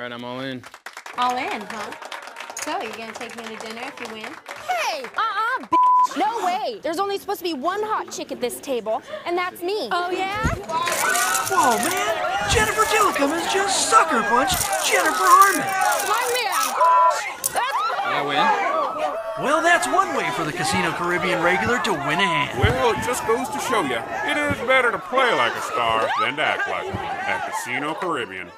All right, I'm all in. All in, huh? So, you gonna take me to dinner if you win? Hey! Uh-uh, bitch! No way! There's only supposed to be one hot chick at this table, and that's me. Oh, yeah? Whoa, man! Jennifer Dillicum has just sucker punched Jennifer Harman. My man! That's I win. Well, that's one way for the Casino Caribbean regular to win a hand. Well, it just goes to show you, it is better to play like a star than to act like one at Casino Caribbean.